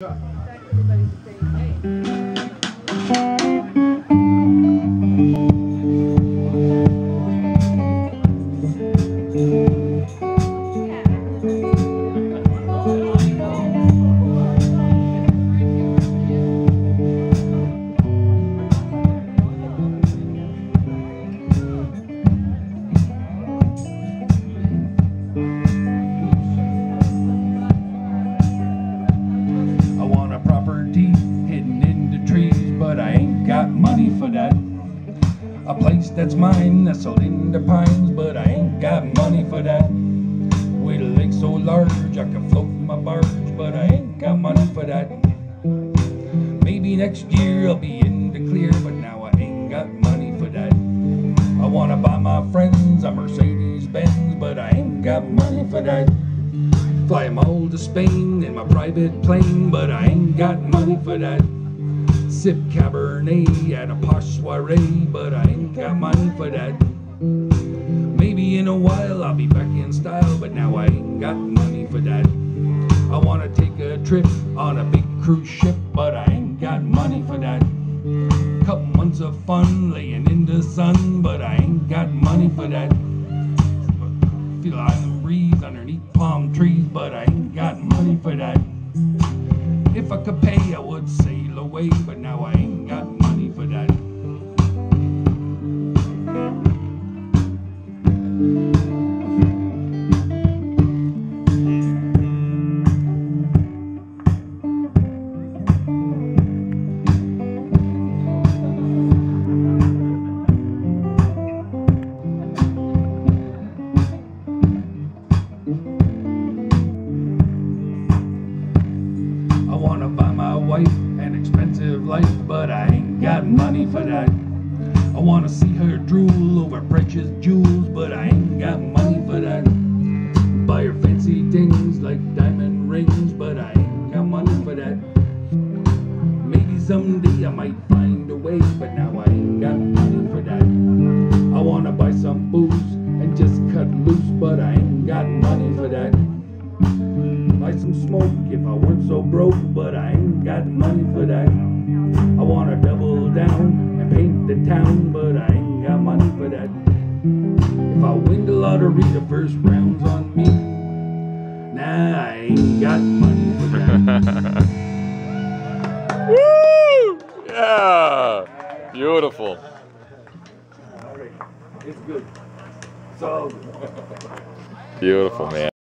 I but I ain't got money for that. A place that's mine, nestled in the pines, but I ain't got money for that. With a lake so large, I can float my barge, but I ain't got money for that. Maybe next year I'll be in the clear, but now I ain't got money for that. I wanna buy my friends a Mercedes Benz, but I ain't got money for that. Fly Fly 'em all to Spain in my private plane, but I ain't got money for that. Sip Cabernet at a posh soiree, but I ain't got money for that. Maybe in a while I'll be back in style, but now I ain't got money for that. I wanna take a trip on a big cruise ship, but I ain't got money for that. Couple months of fun laying in the sun, but I ain't got money for that. Feel island breeze underneath palm trees, but I ain't got money for that. If I could pay, I would sail away, but now I ain't got money for that. Life, but I ain't got money for that. I wanna see her drool over precious jewels, but I ain't got money for that. Buy her fancy things like diamond rings, but I ain't got money for that. Maybe someday I might find a way, but now I ain't got if I weren't so broke, but I ain't got money for that. I wanna double down and paint the town, but I ain't got money for that. If I win the lottery, the first round's on me. Nah, I ain't got money for that. Woo! Yeah! Beautiful. It's good. So Beautiful, man.